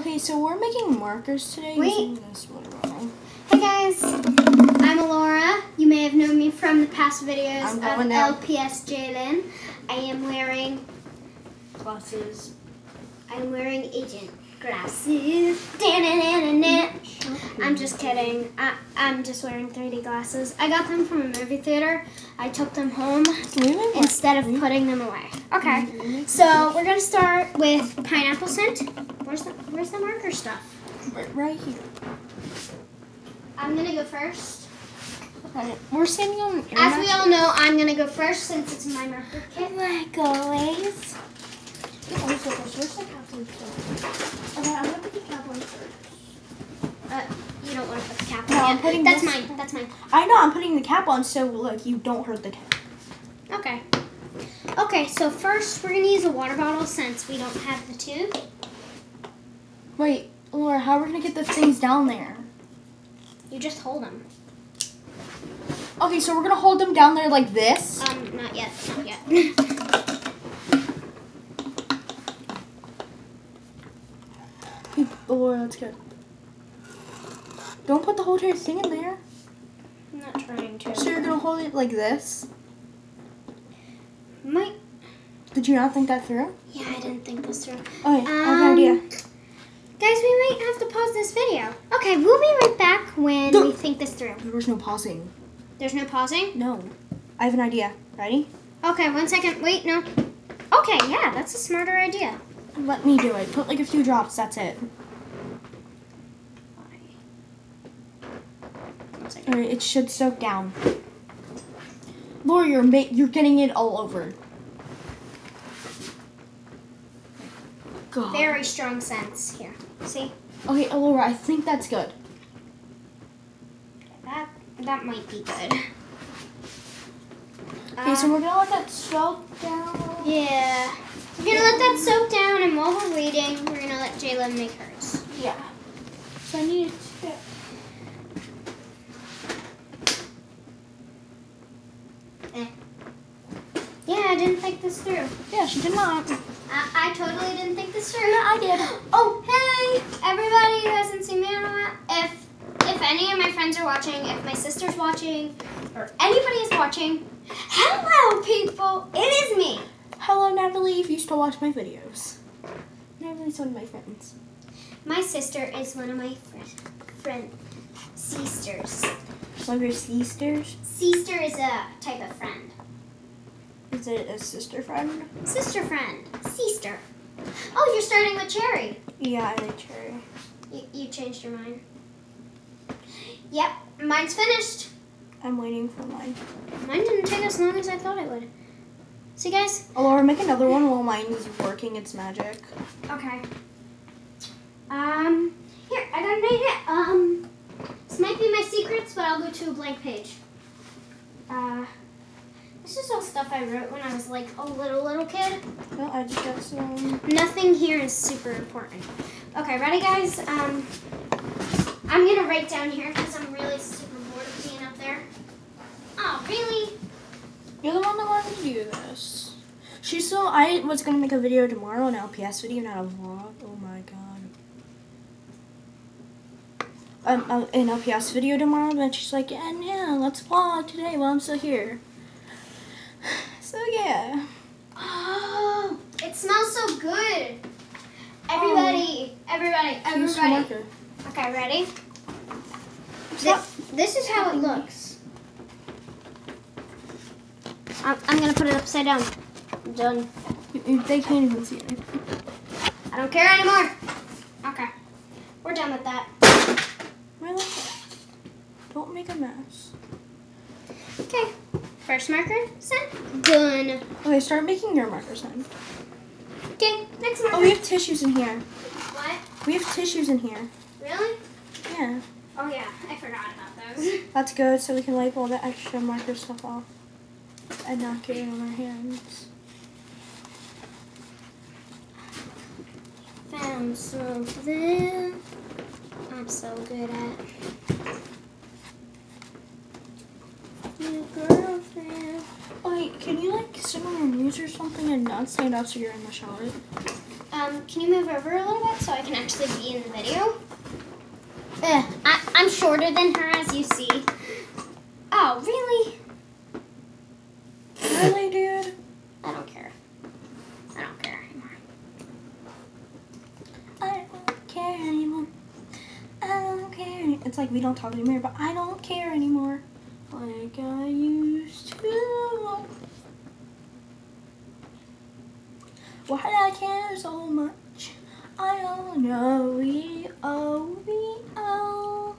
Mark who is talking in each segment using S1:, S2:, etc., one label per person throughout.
S1: Okay, so we're making markers today
S2: Wait.
S1: using this water bottle.
S2: Hey guys, I'm Alora. You may have known me from the past videos of
S1: now.
S2: LPS Jaylynn. I am wearing
S1: Glasses.
S2: I'm wearing agent glasses. I'm just kidding. I, I'm just wearing 3D glasses. I got them from a movie theater. I took them home
S1: Can we make
S2: instead of putting them away. Okay. Mm-hmm. So we're gonna start with pineapple scent. Where's the Where's the marker stuff?
S1: right, right here.
S2: I'm gonna go first.
S1: Okay. We're standing on.
S2: As we all know, I'm gonna go first since it's my marker kit.
S1: Like always. Where's the cap? Okay, I'm gonna put the cap on first.
S2: Uh, you don't want to put the cap on.
S1: No, I'm putting
S2: That's
S1: this-
S2: mine. That's mine.
S1: I know I'm putting the cap on so like you don't hurt the tip.
S2: Okay. Okay, so first we're gonna use a water bottle since we don't have the tube.
S1: Wait, Laura, how are we gonna get the things down there?
S2: You just hold them.
S1: Okay, so we're gonna hold them down there like this.
S2: Um, not yet. Not yet.
S1: Hey, Laura, that's good. Don't put the whole entire thing in there.
S2: I'm not trying to.
S1: So you're gonna hold it like this.
S2: Might.
S1: Did you not think that through?
S2: Yeah, I didn't think this through.
S1: Okay, I have an idea.
S2: Guys, we might have to pause this video. Okay, we'll be right back when
S1: No.
S2: we think this through.
S1: There was no pausing.
S2: There's no pausing?
S1: No. I have an idea. Ready?
S2: Okay, one second. Wait, no. Okay, yeah, that's a smarter idea.
S1: Let me do it. Put like a few drops. That's it. Alright, it should soak down. Laura, you're you're getting it all over. God.
S2: Very strong sense here. See?
S1: Okay, Laura, I think that's good.
S2: That that might be good.
S1: Okay, so
S2: Uh,
S1: we're gonna let that soak down.
S2: yeah. We're gonna let that soak down, and while we're waiting, we're gonna let Jayla make hers.
S1: Yeah. So I need to.
S2: Yeah, I didn't think this through.
S1: Yeah, she did not.
S2: I, I totally didn't think this through.
S1: I did.
S2: Oh, hey, everybody who hasn't seen me in a while. If if any of my friends are watching, if my sister's watching, or anybody is watching, hello, people. It is me.
S1: Hello, Natalie. If you still watch my videos, Natalie's one of my friends.
S2: My sister is one of my friend friend sisters.
S1: One of your sisters.
S2: Sister is a type of friend.
S1: Is it a sister friend?
S2: Sister friend. Sister. Oh, you're starting with cherry.
S1: Yeah, I like cherry.
S2: You, you changed your mind. Yep, mine's finished.
S1: I'm waiting for mine.
S2: Mine didn't take as long as I thought it would. See, guys?
S1: Oh, Laura, make another one while mine is working its magic.
S2: Okay. Um, here, I got an idea. Um, this might be my secrets, but I'll go to a blank page. Uh, this is all stuff I wrote when I was like a little, little kid.
S1: No, I just got some.
S2: Nothing here is super important. Okay, ready, guys? Um, I'm gonna write down here because I'm really super bored of being up there. Oh, really?
S1: You're the one that wanted to do this. She so I was gonna make a video tomorrow, an LPS video, not a vlog. Oh my god. Um, uh, an LPS video tomorrow, but she's like, yeah, yeah, let's vlog today while I'm still here. So yeah.
S2: Oh, it smells so good. Oh. Everybody, everybody,
S1: everybody.
S2: Okay, ready? This, this is how it looks. I'm, I'm gonna put it upside down. I'm Done.
S1: They can't even see it.
S2: I don't care anymore. Okay, we're done with that.
S1: Really? Don't make a mess.
S2: Okay, first marker set. Done.
S1: Okay, start making your markers then.
S2: Okay, next marker.
S1: Oh, we have tissues in here.
S2: what?
S1: We have tissues in here.
S2: Really?
S1: Yeah.
S2: Oh yeah, I forgot about those.
S1: That's good, so we can wipe all the extra marker stuff off and not get it on our hands.
S2: Found something I'm so good at. New girlfriend.
S1: Wait, can you like sit on your knees or something and not stand up so you're in the shower?
S2: Um, can you move over a little bit so I can actually be in the video? Eh, I, I'm shorter than her, as you see. Oh, really?
S1: Really, dude?
S2: I don't care. I don't care anymore.
S1: I don't care anymore. I don't care. It's like we don't talk anymore, but I don't care anymore. Like I used to. Why I care so much? I don't know. We oh we oh.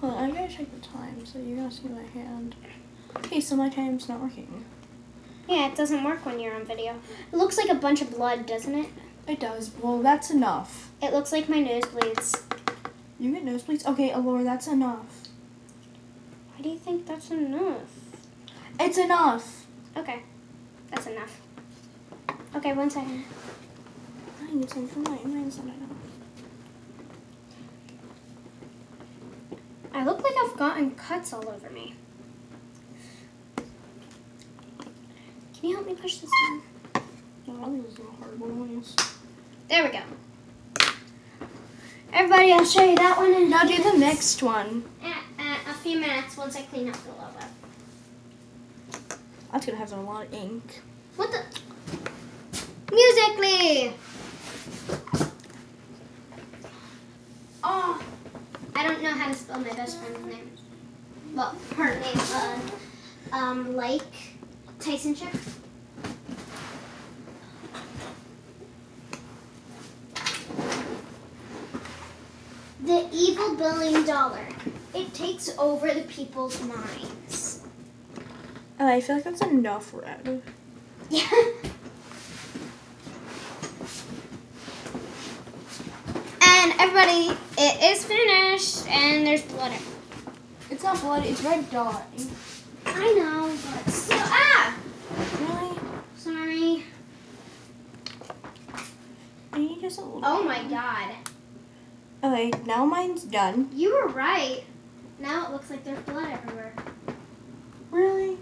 S1: Hold on, I gotta check the time so you're gonna see my hand. Okay, so my time's not working.
S2: Yeah, it doesn't work when you're on video. It looks like a bunch of blood, doesn't it?
S1: It does. Well, that's enough.
S2: It looks like my nosebleeds.
S1: You get nosebleeds? Okay, Alora, that's enough.
S2: Why do you think that's enough?
S1: It's enough.
S2: Okay, that's enough. Okay, one second.
S1: I need some for mine. Mine's not.
S2: I look like I've gotten cuts all over me. Can you help me push this down?
S1: Oh, this is a hard one.
S2: There we go. Everybody, I'll show you that one in
S1: Now do the next one.
S2: a few minutes once I clean up the logo.
S1: That's gonna have a lot of ink.
S2: What the? Musically! Oh, I don't know how to spell my best friend's name. Well, her name, uh, um, like Tyson Chip. The evil billion dollar. It takes over the people's minds.
S1: Oh, I feel like that's enough red.
S2: Yeah. And everybody, it is finished, and there's blood.
S1: It's not blood. It's red dye.
S2: I know, but still, ah,
S1: Really?
S2: sorry.
S1: I need just a little.
S2: Oh my god,
S1: Okay, now mine's done.
S2: you were right. Now it looks like there's blood everywhere.
S1: Really?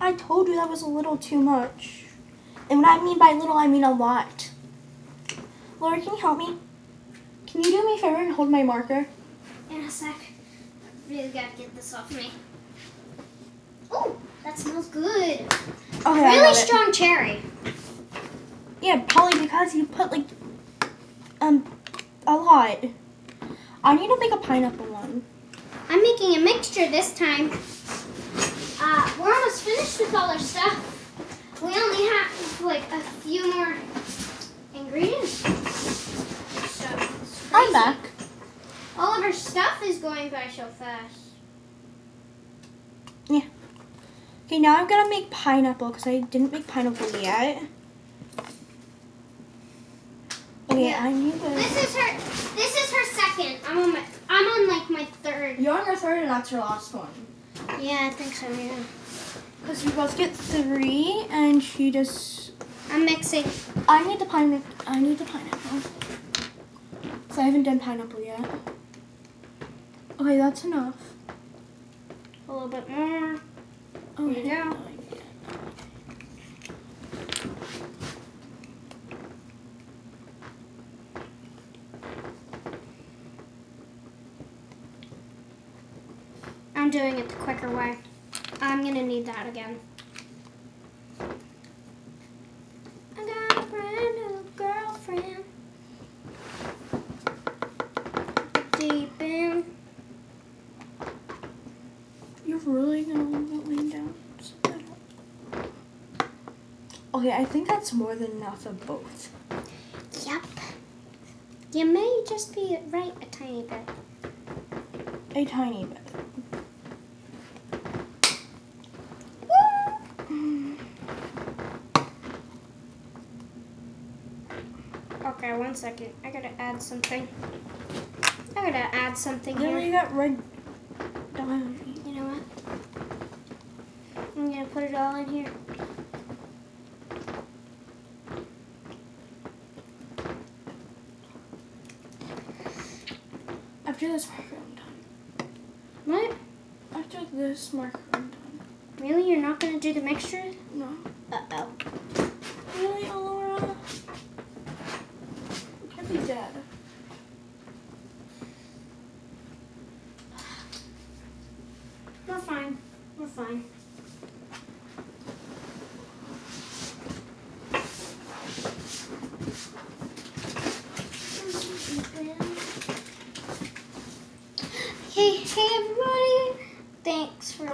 S1: I told you that was a little too much. And what I mean by little, I mean a lot. Laura, can you help me? Can you do me a favor and hold my marker?
S2: In a sec, I really gotta get this off me. Oh, that smells good.
S1: Okay,
S2: really
S1: got it.
S2: strong cherry.
S1: Yeah, probably because you put like um a lot. I need to make a pineapple one.
S2: I'm making a mixture this time. Uh, we're almost finished with all our stuff. We only have like a few more ingredients. So,
S1: I'm back.
S2: All of our stuff is going by so fast. Yeah.
S1: Okay, now I'm gonna make pineapple because I didn't make pineapple yet. Okay,
S2: Yeah.
S1: I need to.
S2: This is her. This is her second. I'm on my. I'm on like my third.
S1: You're on your third, and that's your last one.
S2: Yeah, I think so. Yeah.
S1: Because you both get three, and she just.
S2: I'm mixing.
S1: I need the pineapple. I need the pineapple. So I haven't done pineapple yet. Okay, that's enough.
S2: A little bit more.
S1: Okay.
S2: you go. I'm doing it the quicker way. I'm gonna need that again. I got a brand new girlfriend. Deep in.
S1: You're really gonna leave it laying down? so I don't- Okay, I think that's more than enough of both.
S2: Yep. You may just be right a tiny bit.
S1: A tiny bit.
S2: Okay, one second. I gotta add something. I gotta add something here.
S1: you got red.
S2: You know what? I'm gonna put it all in here.
S1: After this marker, I'm done.
S2: What?
S1: After this marker, I'm done.
S2: Really? You're not gonna do the mixture?
S1: No.
S2: Uh oh.
S1: Really, Alora? bad.
S2: We're fine. We're fine. Hey, hey everybody! Thanks for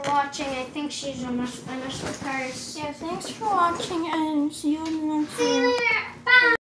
S2: watching. I think she's almost finished with hers.
S1: Yeah, thanks for watching and see you in the next video.